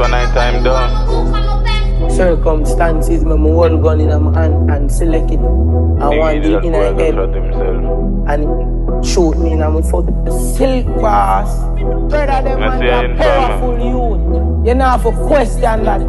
one night time done. Circumstances, my hold gun in my hand and select it. I want it in a head and shoot me in my foot. Silk Boss. Brother, them man, powerful youth. You know, have to question that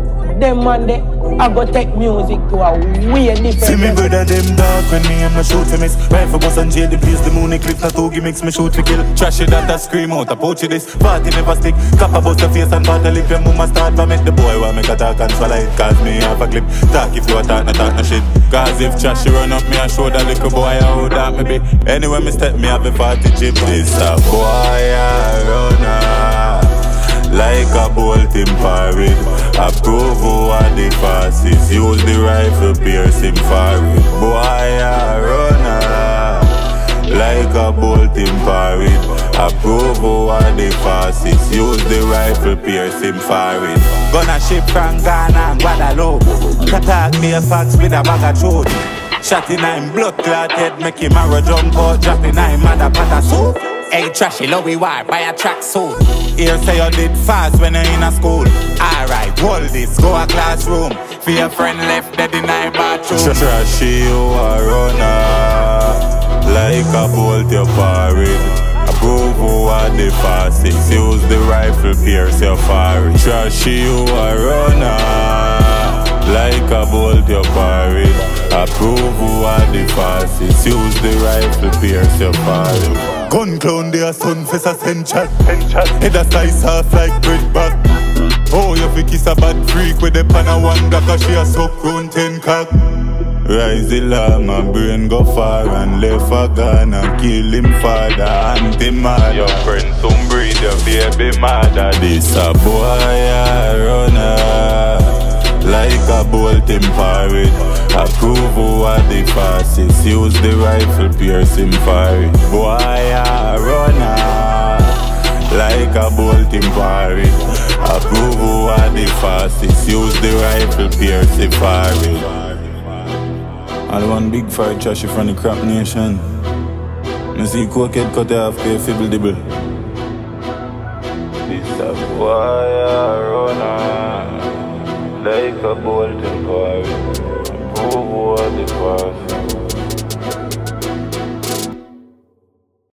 them man they I go take music to a way different See me brother them dark when me and my shoot for miss. Rifle bus and jail the place the moon eclipse That two gimmicks me shoot to kill. Trash it that I scream out approach this Party never stick. Cap about the face and the lip When mama start to make the boy want make a talk and swallow it Cause me have a clip. Talk if you a talk no talk no shit. Cause if trash you run up me I show that little boy how that me be. Anyway me step me have a 40 chip. This a boy a runner like a bolt in parade. Approve who are the fastest. Use the rifle, him forehead. Boy, a runner. Like a bolt in. Approve who are the fastest. Use the rifle, him forehead. Gonna ship from Ghana and Guadeloupe. Attack me a fox with a bag of truth. Shot in I'm blood clot head, make him arrow jump out, drop in I'm mother pata soup. Hey, trashy, lowy wire, buy a track soon. Here say you did fast when you're in a school. Alright, hold this, go a classroom. For your friend left dead in my bathroom. Trashy, you a runner. Like a bolt, you parade. Approve who are the fastest. Use the rifle, pierce your forehead. Trashy, you a runner. Like a bolt, you parade. Approve who are the fastest. Use the rifle, pierce your forehead. Gun clown, they a sun face a send chat. Head a slice off like bread back. You fi kiss a bad freak with the pan a one cause she a suck round ten cock. Rise the law, my brain go far and left a gun and kill him father and him mother. Your friend soon breed your baby mother. This a boy a runner like a bolt in parade. Approve who are the fastest. Use the rifle, pierce him forehead. Boy, a runner. Like a bolt in parade. Use the rifle, pierce him forehead. All one big fire trashy from the crap nation. I see cokehead cut off, pay fibble dibble. This a a runner like a bolt